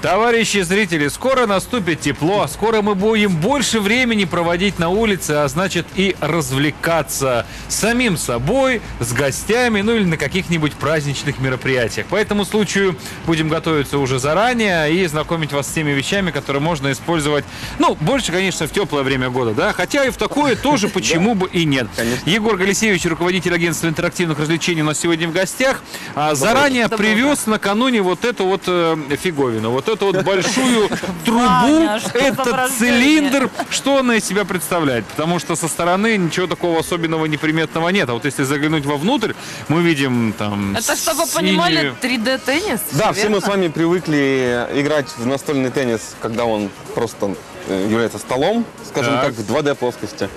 Товарищи зрители, скоро наступит тепло, скоро мы будем больше времени проводить на улице, а значит и развлекаться самим собой, с гостями, ну или на каких-нибудь праздничных мероприятиях. По этому случаю будем готовиться уже заранее и знакомить вас с теми вещами, которые можно использовать, ну, больше, конечно, в теплое время года, да, хотя и в такое тоже почему бы и нет. Егор Галисевич, руководитель агентства интерактивных развлечений у нас сегодня в гостях, а, заранее привез накануне вот эту вот э, фиговину, вот эту вот большую трубу, этот цилиндр, что она из себя представляет? Потому что со стороны ничего такого особенного неприметного нет. А вот если заглянуть вовнутрь, мы видим там Это чтобы понимали 3D теннис? Да, все мы с вами привыкли играть в настольный теннис, когда он просто э, является столом, скажем Так. в 2D плоскости.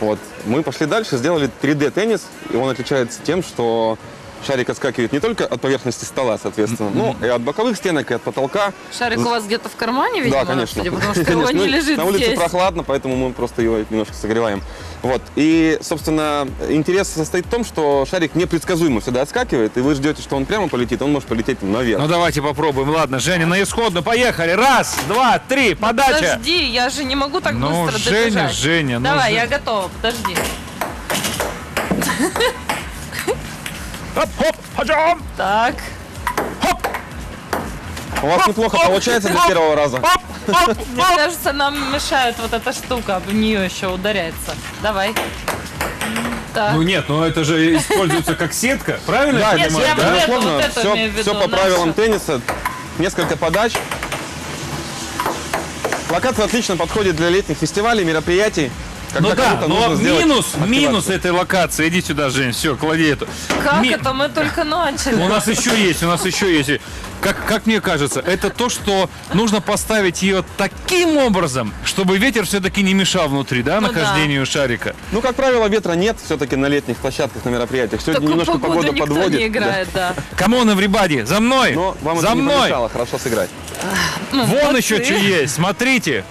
Вот. Мы пошли дальше, сделали 3D теннис, и он отличается тем, что шарик отскакивает не только от поверхности стола, соответственно, но и от боковых стенок, и от потолка. Шарик у вас где-то в кармане, видимо, да, конечно. судя, потому что Конечно. его не Ну, лежит На улице здесь. прохладно, поэтому мы просто его немножко согреваем. Вот. И, собственно, интерес состоит в том, что шарик непредсказуемо всегда отскакивает, и вы ждете, что он прямо полетит, он может полететь наверх. Ну давайте попробуем. Ладно, Женя, на исходную. Поехали. Раз, два, три. Подача. Подожди, я же не могу так Ну, быстро Женя, добежать. Женя, ну, Давай, я готова, подожди. Хоп, хоп, ходжом. Так, У вас неплохо получается для первого раза. Хоп, хоп, мне кажется, нам мешает вот эта штука, об нее еще ударяется. Давай. Так. Ну нет, ну это же используется как сетка, правильно? Да, я понимаю, да? вот Безусловно, все, в все по правилам тенниса. Несколько подач. Локация отлично подходит для летних фестивалей, мероприятий. Когда Ну да, кому-то но минус, минус этой локации. Иди сюда, Жень, все, клади эту. Как Ми- это? Мы только начали. У нас еще есть, у нас еще есть. Как, как мне кажется, это то, что нужно поставить ее таким образом, чтобы ветер все-таки не мешал внутри, да, Ну да. нахождению шарика. Ну, как правило, ветра нет все-таки на летних площадках, на мероприятиях. Сегодня Такую немножко погода никто подводит. не играет, да. Come on, everybody, за мной! Но вам за это не мной! помешало хорошо сыграть. Ну, Вон молодцы. еще что есть, смотрите.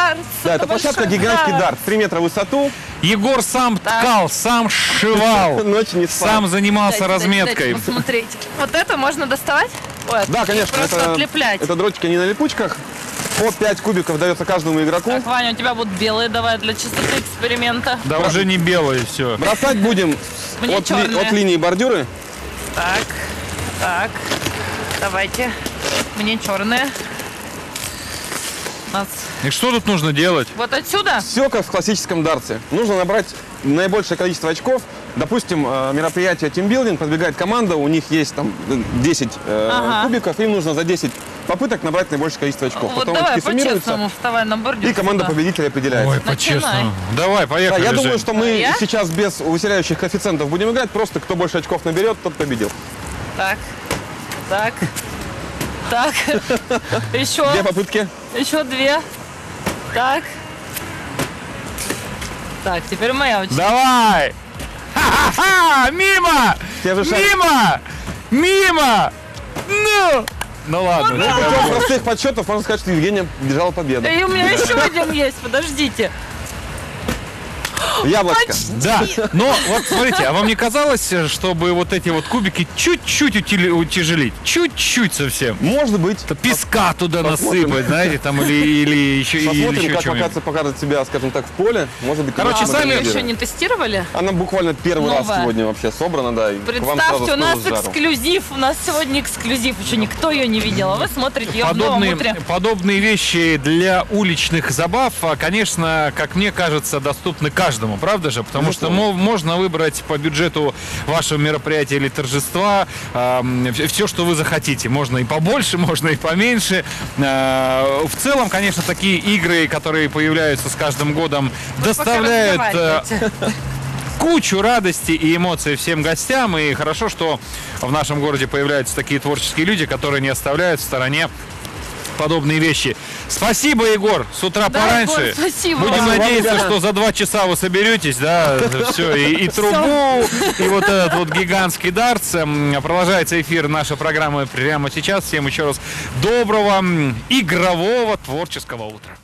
Дарт! Да, это площадка большой гигантский дарт. 3 метра в высоту. Егор сам Так. ткал, сам сшивал, Ночь не спал. сам занимался Дайте, дайте, разметкой. дайте посмотреть. Вот это можно доставать? Ой, Да, конечно. Просто это, отлеплять. это дротики не на липучках. По 5 кубиков дается каждому игроку. Так, Ваня, у тебя будут белые, давай для чистоты эксперимента. Да уже не белое все. Бросать будем от, ли- от линии бордюры. Так, так, давайте. Мне черные. Нас И что тут нужно делать? вот отсюда? Все как в классическом дарте. Нужно набрать наибольшее количество очков. Допустим, э, мероприятие тимбилдинг, подбегает команда, у них есть там э, 10 э, Ага. кубиков, им нужно за 10 попыток набрать наибольшее количество очков. вот Потом давай очки суммируются, по-честному вставай на бордюр. и команда сюда. победителя определяется. Ой, по-честному. Давай, Да, поехали, я думаю, что мы А я? сейчас без выселяющих коэффициентов будем играть. Просто кто больше очков наберет, тот победил. Так, так, так. Еще, Две попытки. еще две. Так. Так, теперь моя очередь. Давай! Ха-ха-ха! Мимо! Мимо! Мимо! Ну! Ну ладно, Ну, путем простых подсчетов можно сказать, что Евгения держала победу. И у меня еще один есть, подождите. Яблочко. Да, но вот смотрите, а вам не казалось, чтобы вот эти вот кубики чуть-чуть утяжелить? Чуть-чуть совсем. Может быть. Песка туда Посмотрим. насыпать, знаете, там или, или еще, или Посмотрим, еще как локация покажет себя, скажем так, в поле. Может быть, Короче, сами- еще не тестировали? Она буквально первый раз Новая. сегодня вообще собрана, да. Представьте, у нас эксклюзив. У нас сегодня эксклюзив. Еще никто ее не видел. А вы смотрите ее в новом Подобные, утре. подобные вещи для уличных забав, а, конечно, как мне кажется, доступны каждому, правда же? Потому что мо- можно выбрать по бюджету вашего мероприятия или торжества все, что вы захотите. Можно и побольше, можно и поменьше. А, В целом, конечно, такие игры, которые появляются с каждым годом, доставляют Пока э, разговаривайте. кучу радости и эмоций всем гостям. И хорошо, что в нашем городе появляются такие творческие люди, которые не оставляют в стороне подобные вещи. Спасибо, Егор, с утра Да, пораньше. Егор, спасибо. Будем Спасибо, надеяться, ребята. что за два часа вы соберетесь, да, все, и, и трубу, и вот этот вот гигантский дартс. М, Продолжается эфир нашей программы прямо сейчас. Всем еще раз доброго игрового творческого утра.